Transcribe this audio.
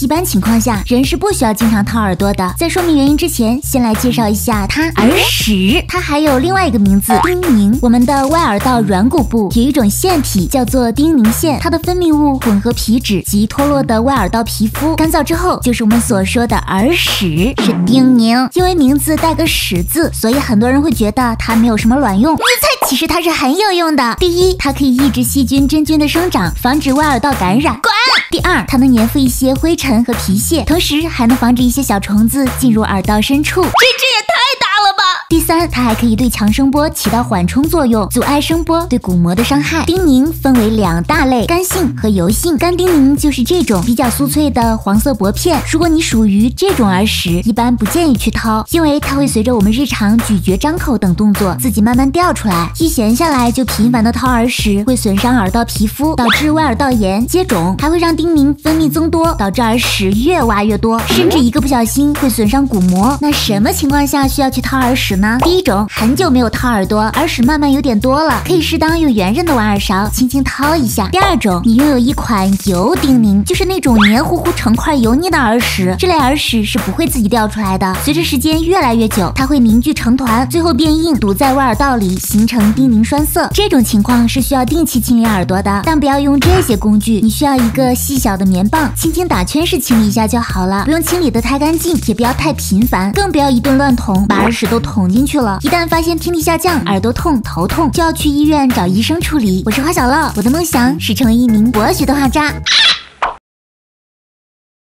一般情况下，人是不需要经常掏耳朵的。在说明原因之前，先来介绍一下它——耳屎。它还有另外一个名字——丁宁。我们的外耳道软骨部有一种腺体叫做丁宁腺，它的分泌物混合皮脂及脱落的外耳道皮肤，干燥之后就是我们所说的耳屎，是丁宁。因为名字带个屎字，所以很多人会觉得它没有什么卵用。你猜，其实它是很有用的。第一，它可以抑制细菌、真菌的生长，防止外耳道感染。滚！第二，它能粘附一些灰尘和皮屑，同时还能防止一些小虫子进入耳道深处。三，它还可以对强声波起到缓冲作用，阻碍声波对鼓膜的伤害。叮咛分为两大类，干性和油性。干叮咛就是这种比较酥脆的黄色薄片。如果你属于这种耳屎，一般不建议去掏，因为它会随着我们日常咀嚼、张口等动作自己慢慢掉出来。一闲下来就频繁的掏耳屎，会损伤耳道皮肤，导致外耳道炎、接肿，还会让叮咛分泌增多，导致耳屎越挖越多，甚至一个不小心会损伤鼓膜。那什么情况下需要去掏耳屎呢？第一种，很久没有掏耳朵，耳屎慢慢有点多了，可以适当用圆润的挖耳勺轻轻掏一下。第二种，你拥有一款油叮咛，就是那种黏糊糊成块油腻的耳屎，这类耳屎是不会自己掉出来的，随着时间越来越久，它会凝聚成团，最后变硬，堵在外耳道里，形成叮咛栓塞。这种情况是需要定期清理耳朵的，但不要用这些工具，你需要一个细小的棉棒，轻轻打圈式清理一下就好了，不用清理的太干净，也不要太频繁，更不要一顿乱捅，把耳屎都捅进去了。一旦发现听力下降、耳朵痛、头痛，就要去医院找医生处理。我是花小乐，我的梦想是成为一名博学的画渣。